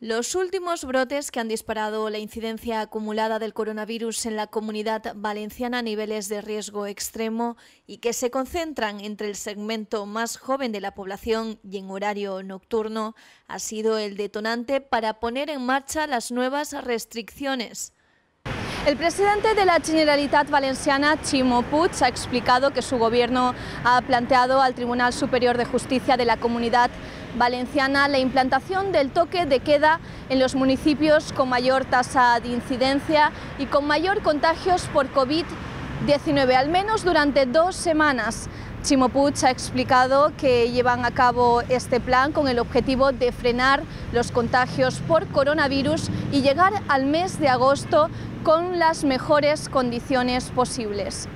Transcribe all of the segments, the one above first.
Los últimos brotes que han disparado la incidencia acumulada del coronavirus en la comunidad valenciana a niveles de riesgo extremo y que se concentran entre el segmento más joven de la población y en horario nocturno ha sido el detonante para poner en marcha las nuevas restricciones. El presidente de la Generalitat Valenciana, Chimo Puig, ha explicado que su gobierno ha planteado al Tribunal Superior de Justicia de la Comunidad Valenciana la implantación del toque de queda en los municipios con mayor tasa de incidencia y con mayor contagios por COVID-19, al menos durante dos semanas. Chimo Puig ha explicado que llevan a cabo este plan con el objetivo de frenar los contagios por coronavirus y llegar al mes de agosto con las mejores condiciones posibles.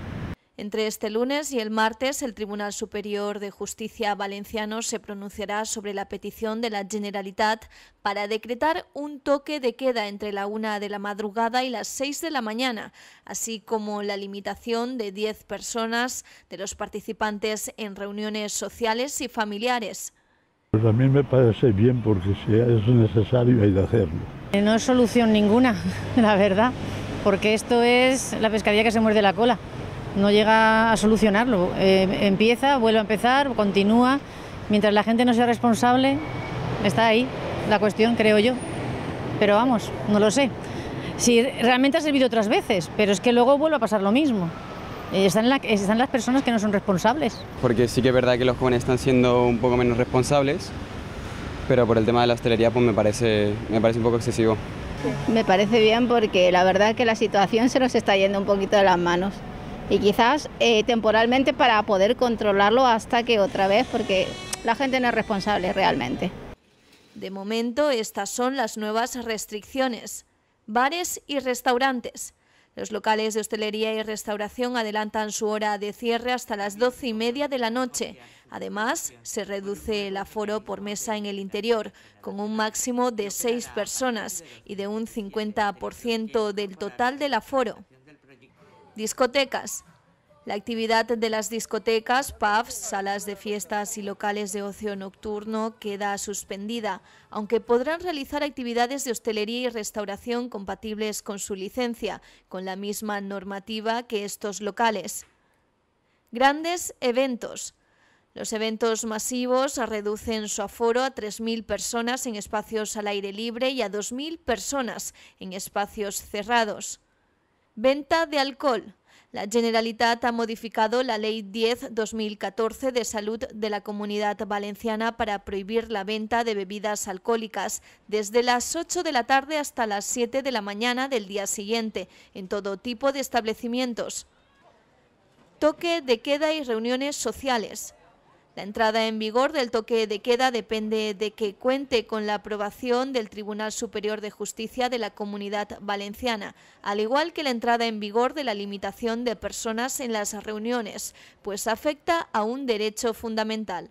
Entre este lunes y el martes, el Tribunal Superior de Justicia valenciano se pronunciará sobre la petición de la Generalitat para decretar un toque de queda entre la una de la madrugada y las seis de la mañana, así como la limitación de 10 personas de los participantes en reuniones sociales y familiares. Pues a mí me parece bien porque si es necesario hay de hacerlo. No es solución ninguna, la verdad, porque esto es la pescadilla que se muerde la cola no llega a solucionarlo. Eh, empieza, vuelve a empezar, continúa. Mientras la gente no sea responsable, está ahí la cuestión, creo yo. Pero vamos, no lo sé. Si realmente ha servido otras veces, pero es que luego vuelve a pasar lo mismo. Eh, están, están las personas que no son responsables. Porque sí que es verdad que los jóvenes están siendo un poco menos responsables, pero por el tema de la hostelería pues me parece, me parece un poco excesivo. Me parece bien porque la verdad que la situación se nos está yendo un poquito de las manos y quizás eh, temporalmente para poder controlarlo hasta que otra vez, porque la gente no es responsable realmente. De momento, estas son las nuevas restricciones. Bares y restaurantes. Los locales de hostelería y restauración adelantan su hora de cierre hasta las doce y media de la noche. Además, se reduce el aforo por mesa en el interior, con un máximo de seis personas y de un 50% del total del aforo. Discotecas. La actividad de las discotecas, pubs, salas de fiestas y locales de ocio nocturno queda suspendida, aunque podrán realizar actividades de hostelería y restauración compatibles con su licencia, con la misma normativa que estos locales. Grandes eventos. Los eventos masivos reducen su aforo a 3.000 personas en espacios al aire libre y a 2.000 personas en espacios cerrados. Venta de alcohol. La Generalitat ha modificado la Ley 10-2014 de Salud de la Comunidad Valenciana para prohibir la venta de bebidas alcohólicas desde las 8 de la tarde hasta las 7 de la mañana del día siguiente en todo tipo de establecimientos. Toque de queda y reuniones sociales. La entrada en vigor del toque de queda depende de que cuente con la aprobación del Tribunal Superior de Justicia de la Comunidad Valenciana, al igual que la entrada en vigor de la limitación de personas en las reuniones, pues afecta a un derecho fundamental.